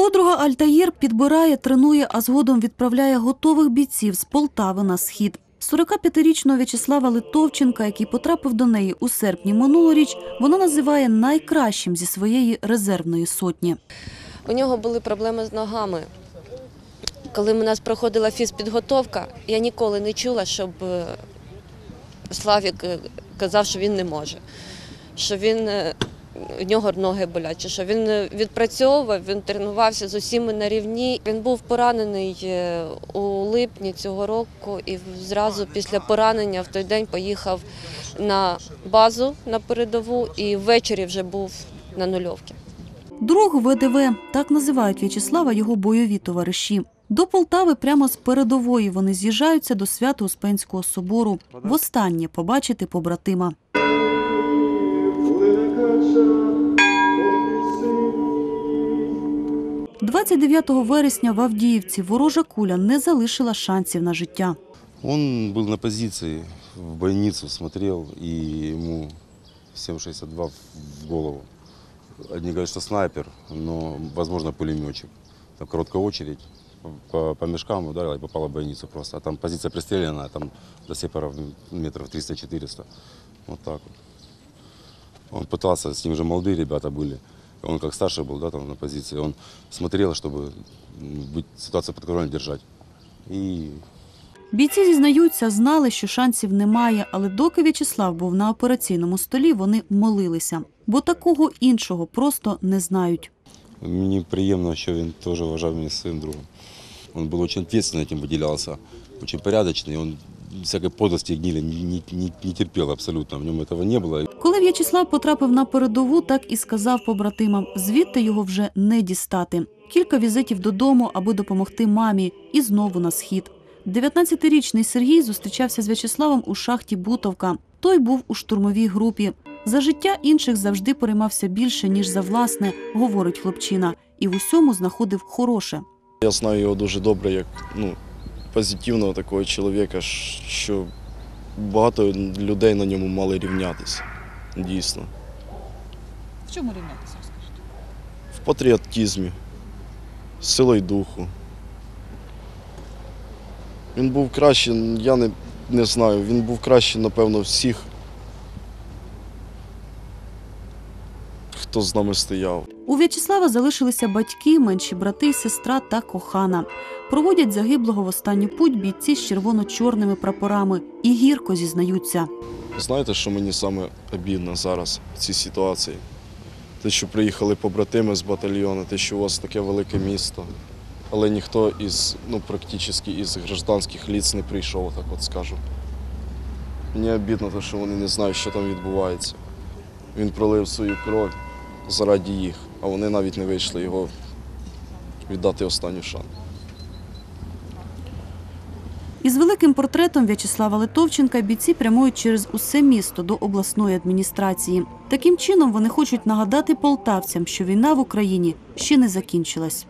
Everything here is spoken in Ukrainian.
Подруга Альтаїр підбирає, тренує, а згодом відправляє готових бійців з Полтави на схід. 45-річного В'ячеслава Литовченка, який потрапив до неї у серпні минулоріч, вона називає найкращим зі своєї резервної сотні. У нього були проблеми з ногами. Коли у нас проходила фізпідготовка, я ніколи не чула, щоб е, Славік е, казав, що він не може, що він у нього ноги болять, що він е, відпрацьовував, він тренувався з усіма на рівні. Він був поранений е, у липні цього року і зразу після поранення в той день поїхав на базу на передову і ввечері вже був на нульовці. Друг ВДВ так називають В'ячеслава його бойові товариші. До Полтави прямо з передової вони з'їжджаються до Свято-Успенського собору. Востаннє побачити побратима. 29 вересня в Авдіївці ворожа куля не залишила шансів на життя. Он был на позиции, в больницу смотрел, и ему 7,62 в голову. Одни говорят, что снайпер, но, возможно, пулеметчик. Там короткая очередь по, по мешкам ударила и попала в больницу просто. А там позиция пристреленная, там до сепаров метров 300-400. Вот так вот. Он пытался, с ним же молодые ребята были. Он как старший был, да, там на позиции. Он смотрел, чтобы м, быть, ситуацию под контролем держать. И Бійці зізнаються, знали, що шансів немає, але доки В'ячеслав був на операційному столі, вони молилися, бо такого іншого просто не знають. Мені приємно, що він теж вважав мене своїм другом. Він був дуже відповідально цим виділявся, дуже порядочний. Він всякої подлості і гнилі не, не, не терпів абсолютно. В ньому цього не було. Коли В'ячеслав потрапив на передову, так і сказав побратимам, звідти його вже не дістати. Кілька візитів додому, аби допомогти мамі, і знову на схід. 19-річний Сергій зустрічався з В'ячеславом у шахті Бутовка. Той був у штурмовій групі. За життя інших завжди переймався більше, ніж за власне, говорить хлопчина, і в усьому знаходив хороше. Я знаю його дуже добре, як ну, позитивного такого чоловіка, що багато людей на ньому мали рівнятися. Дійсно. В чому рівнятися, розкажіть? В патріотизмі, силою духу. Він був краще, я не, не знаю, він був кращий, напевно, всіх, хто з нами стояв. У В'ячеслава залишилися батьки, менші брати, сестра та кохана. Проводять загиблого в останню путь бійці з червоно-чорними прапорами і гірко зізнаються. Знаєте, що мені саме обідно зараз в цій ситуації? Те, що приїхали побратими з батальйону, те, що у вас таке велике місто, але ніхто із, ну, практично із гражданських ліц не прийшов, так от скажу. Мені обідно, те, що вони не знають, що там відбувається. Він пролив свою кров заради їх, а вони навіть не вийшли його віддати останню шану. Із великим портретом В'ячеслава Литовченка бійці прямують через усе місто до обласної адміністрації. Таким чином вони хочуть нагадати полтавцям, що війна в Україні ще не закінчилась.